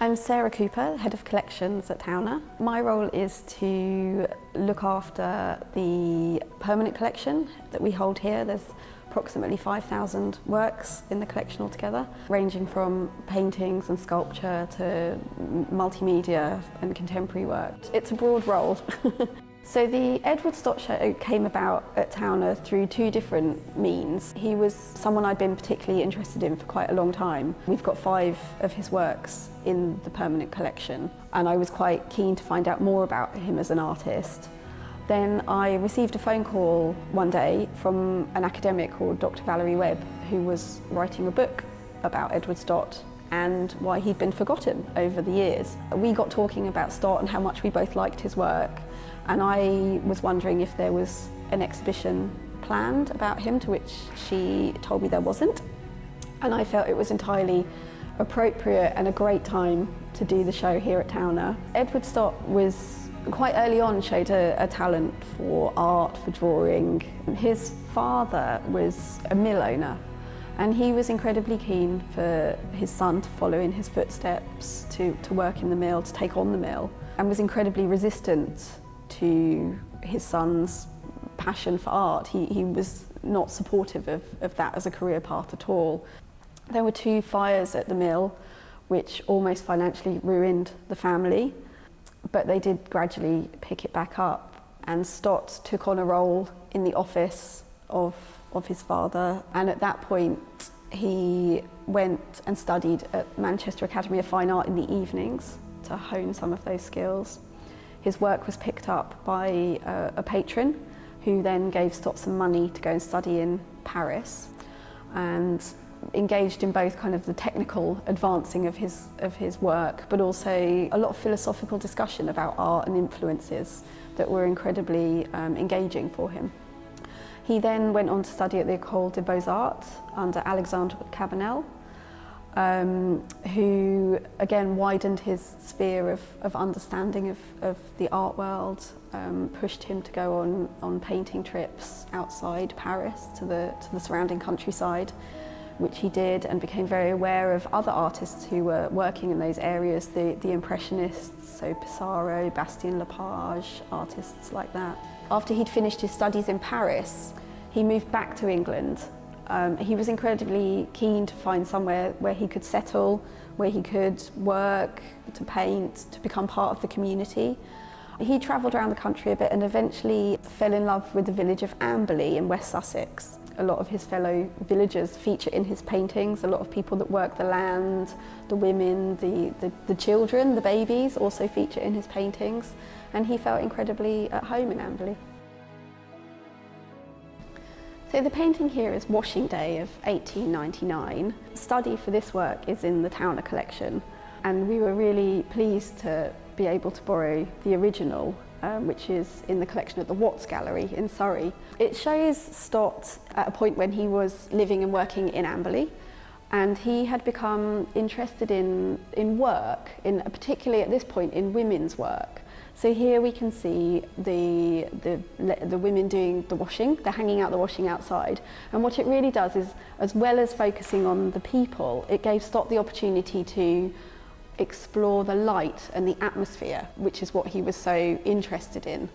I'm Sara Cooper, Head of Collections at Towner. My role is to look after the permanent collection that we hold here. There's approximately 5,000 works in the collection altogether, ranging from paintings and sculpture to multimedia and contemporary work. It's a broad role. So the Edward Stott show came about at Towner through two different means. He was someone I'd been particularly interested in for quite a long time. We've got five of his works in the permanent collection and I was quite keen to find out more about him as an artist. Then I received a phone call one day from an academic called Dr. Valerie Webb who was writing a book about Edward Stott and why he'd been forgotten over the years. We got talking about Stott and how much we both liked his work and I was wondering if there was an exhibition planned about him to which she told me there wasn't and I felt it was entirely appropriate and a great time to do the show here at Towner. Edward Stott was quite early on showed a, a talent for art, for drawing. His father was a mill owner and he was incredibly keen for his son to follow in his footsteps, to, to work in the mill, to take on the mill, and was incredibly resistant to his son's passion for art. He, he was not supportive of, of that as a career path at all. There were two fires at the mill which almost financially ruined the family, but they did gradually pick it back up and Stott took on a role in the office of of his father and at that point he went and studied at Manchester Academy of Fine Art in the evenings to hone some of those skills. His work was picked up by a, a patron who then gave Stott some money to go and study in Paris and engaged in both kind of the technical advancing of his of his work but also a lot of philosophical discussion about art and influences that were incredibly um, engaging for him. He then went on to study at the École des Beaux-Arts under Alexandre Cabanel, um, who again widened his sphere of, of understanding of, of the art world, um, pushed him to go on, on painting trips outside Paris to the, to the surrounding countryside, which he did and became very aware of other artists who were working in those areas, the, the Impressionists, so Pissarro, Bastien Lepage, artists like that. After he'd finished his studies in Paris, he moved back to England. Um, he was incredibly keen to find somewhere where he could settle, where he could work, to paint, to become part of the community. He travelled around the country a bit and eventually fell in love with the village of Amberley in West Sussex. A lot of his fellow villagers feature in his paintings, a lot of people that work the land, the women, the, the, the children, the babies also feature in his paintings and he felt incredibly at home in Amberley. So the painting here is Washing Day of 1899. Study for this work is in the Towner collection and we were really pleased to be able to borrow the original um, which is in the collection at the Watts Gallery in Surrey. It shows Stott at a point when he was living and working in Amberley and he had become interested in, in work, in, particularly at this point in women's work. So here we can see the, the, the women doing the washing, they're hanging out the washing outside. And what it really does is, as well as focusing on the people, it gave Stott the opportunity to explore the light and the atmosphere, which is what he was so interested in.